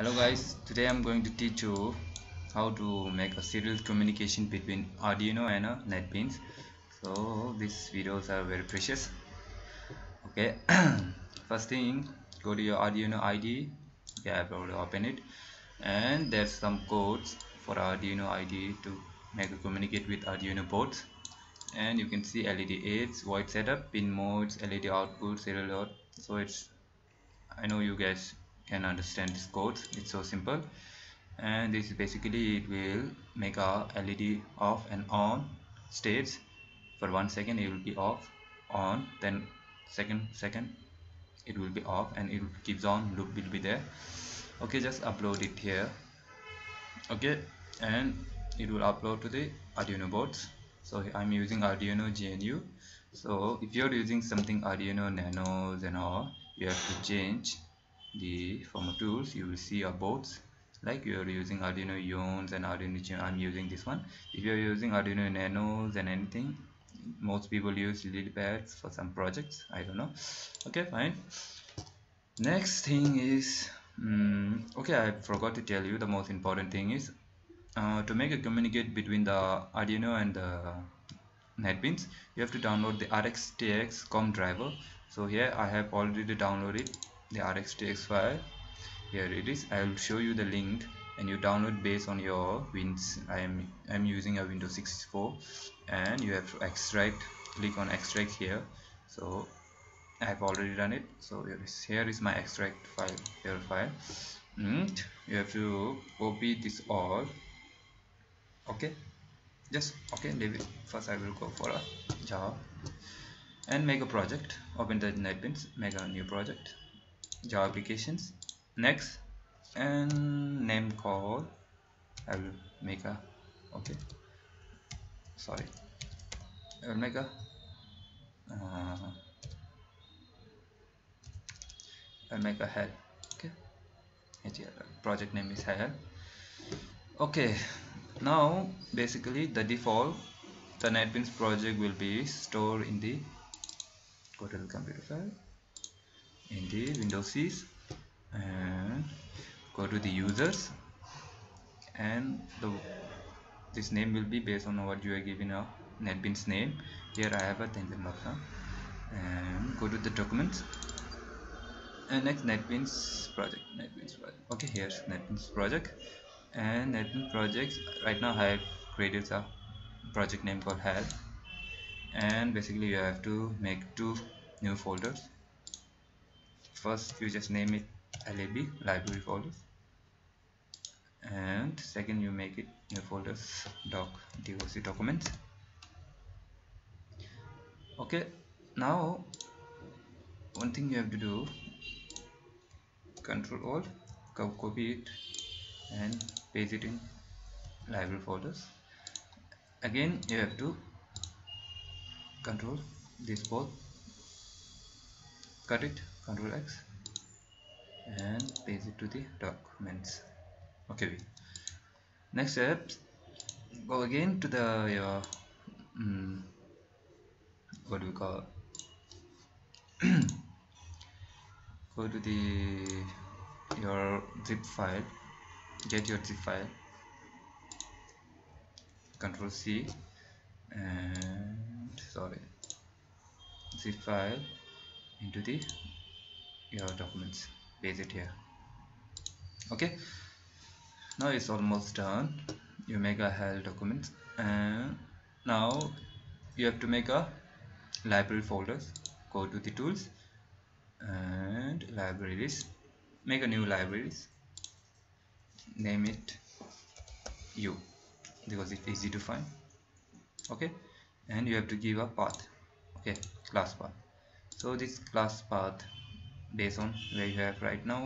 hello guys. Today I'm going to teach you how to make a serial communication between Arduino and a NetBeans so these videos are very precious. Okay. First thing go to your Arduino IDE okay I've already opened it. And there's some codes for Arduino IDE to make a communicate with Arduino boards. And you can see LED aids void setup pin modes LED output serial out so it's I know you guys can understand this code it's so simple. And this is basically it will make our LED off and on states. For one second it will be off on then second second it will be off and it keeps on loop will be there. Okay just upload it here. Okay and it will upload to the Arduino boards. So I'm using Arduino GNU so if you're using something Arduino Nanos and all you have to change the from tools you will see a boards like you are using Arduino Unos and Arduino I'm using this one. If you are using Arduino Nanos and anything most people use LilyPads for some projects I don't know. Okay fine. Next thing is um, okay I forgot to tell you the most important thing is uh, to make a communicate between the Arduino and the NetBeans you have to download the RxTX COM driver. So here I have already downloaded the rxtx file. Here it is. I will show you the link and you download based on your wins i am i'm using a windows 64 and you have to extract click on extract here. So i have already done it. So here is, here is my extract file here file. And you have to copy this all. Okay? Just okay leave it. First i will go for a job and make a project. Open the netbeans make a new project Java applications. Next and name call I will make a okay. Sorry. I will make a uh, I'll make a head okay. Project name is head okay now basically the default the NetBeans project will be stored in the the computer file in the Windows C's and go to the users. And the this name will be based on what you are given a NetBeans name. Here I have a Tenzin Laksa and go to the documents. And next NetBeans project NetBeans project. Okay here's NetBeans project. And NetBeans projects right now I have created a project name called HAL. And basically you have to make two new folders first you just name it lab library folders. And second you make it new folders doc doc documents. Okay now one thing you have to do control alt copy it and paste it in library folders. Again you have to control this both cut it control X and paste it to the documents. Okay next step go again to the your um, what do we call go to the your zip file. Get your zip file. Control C and sorry zip file into the your documents. Paste it here. Okay? Now it's almost done. You make a HAL documents and now you have to make a library folders. Go to the tools and libraries. Make a new libraries. Name it u because it's easy to find. Okay? And you have to give a path. Okay? Class path. So this class path based on where you have right now.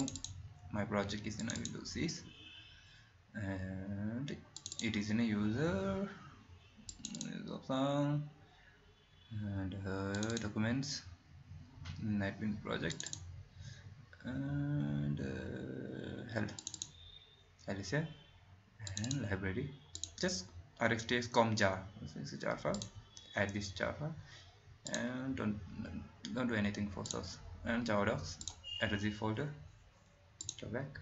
My project is in a windows 6 and it is in a user and uh, documents netbeans project and uh, health here and library. Just rxtx com jar this is jar file. Add this jar file and don't don't do anything for source and javadocs add a zip folder. Go back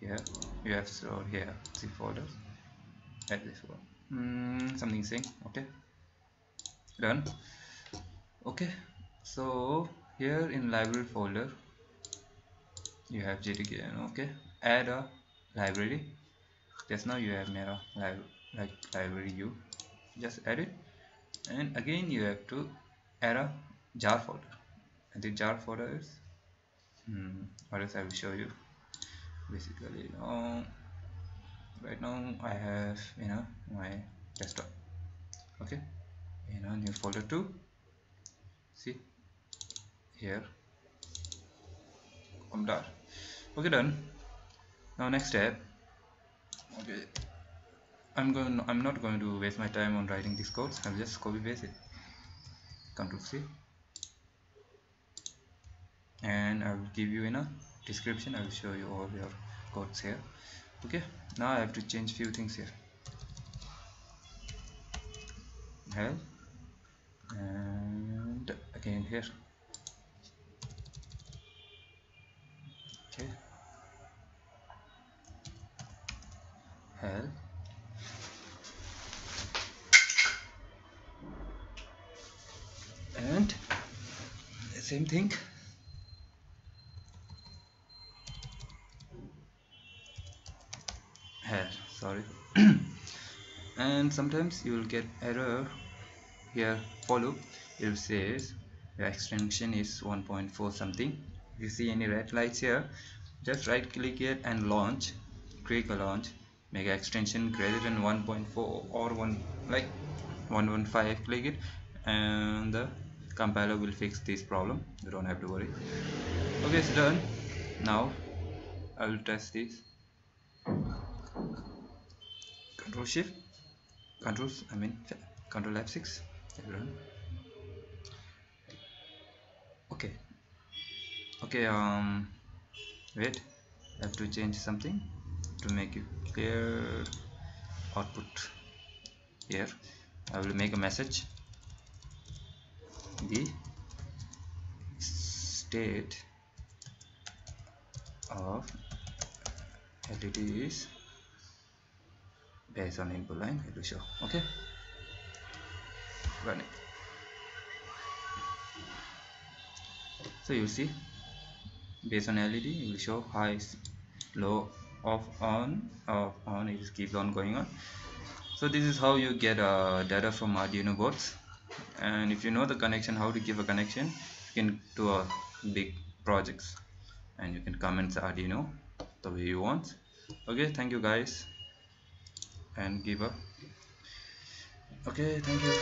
here you have stored here. Zip folders. Add this one. Mm, something saying okay. Done. Okay. So here in library folder you have JDK okay. Add a library. Just now you have made a li like library u. Just add it. And again you have to add a jar folder the jar folder is hmm, what else I will show you? Basically now right now I have you know my desktop. Okay? You know new folder too see? Here. I'm done okay done. Now next step. Okay. I'm going I'm not going to waste my time on writing these codes. I'll just copy paste it. Control C and I will give you in a description. I will show you all your codes here. Okay now I have to change few things here. And again here. Okay. Hell and same thing hell sorry. And sometimes you will get error here follow. It says the extension is 1.4 something. If you see any red lights here just right click it and launch click a launch make extension greater than 1.4 or 1 like 115 click it and the compiler will fix this problem. You don't have to worry. Okay it's done. Now I will test this control shift controls I mean control F6 okay. Okay um wait I have to change something to make it clear output here. I will make a message. The state of LED is based on input line it will show okay? Run it. So you see based on LED it will show high low off on off on it just keeps on going on. So this is how you get uh, data from uh, Arduino boards and if you know the connection how to give a connection you can do a big projects. And you can comment the Arduino ah, the way you want. Okay thank you guys and give up. Okay thank you